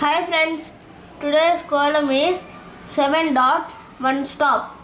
Hi friends, today's column is 7 dots, 1 stop.